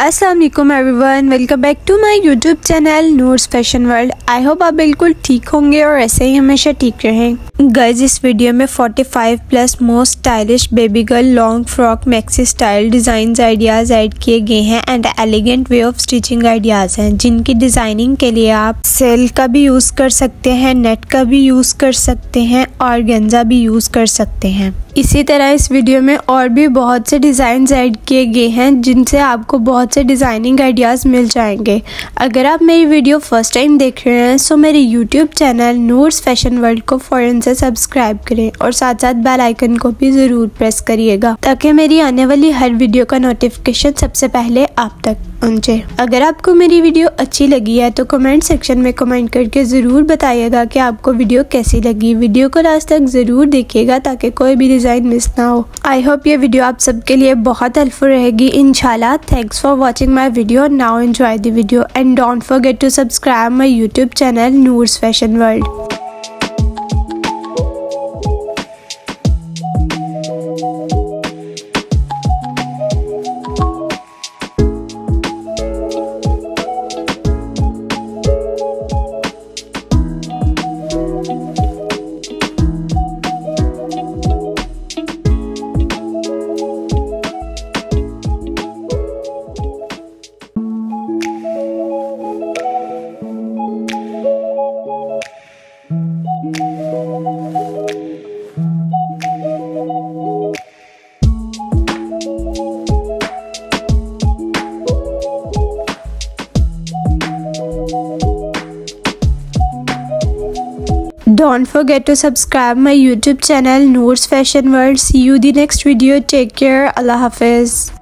Aslam everyone welcome back to my YouTube channel Noor's fashion world I hope आप बिल्कुल ठीक होंगे और ऐसे ही हमेशा ठीक रहें। गर्ल्स इस वीडियो में 45 plus most stylish baby girl long frock maxi style design ideas add किए गए हैं and elegant way of stitching ideas हैं, जिनकी डिज़ाइनिंग के लिए आप सेल का भी यूज़ कर सकते हैं नेट का भी यूज़ कर सकते हैं और गंजा भी यूज़ कर सकते हैं। इसी तरह इस वीडियो में और भी बहुत से डिज़ाइन ऐड किए गए हैं, जिनसे आपको बहुत से डिज़ाइनिंग आइडियाज़ मिल जाएँगे। अगर आप मेरी वीडियो फ़र्स्ट टाइम देख रहे हैं तो मेरे YouTube channel Noor's fashion world को फ़ौरन से सब्सक्राइब करें और साथ साथ बेल आइकन को भी ज़रूर प्रेस करिएगा, ताकि मेरी आने वाली हर वीडियो का नोटिफिकेशन सबसे पहले आप तक पहुँचे। अगर आपको मेरी वीडियो अच्छी लगी है तो कमेंट सेक्शन में कमेंट करके ज़रूर बताइएगा कि आपको वीडियो कैसी लगी। वीडियो को लास्ट तक ज़रूर देखिएगा, ताकि कोई भी डिज़ाइन मिस ना हो। आई होप ये वीडियो आप सबके लिए बहुत हेल्पफुल रहेगी। इनशाला thanks for watching my video now enjoy the video and don't forget to subscribe my YouTube channel Noor's fashion world Don't forget to subscribe my YouTube channel Noors Fashion World. See you the next video. Take care. Allah Hafiz.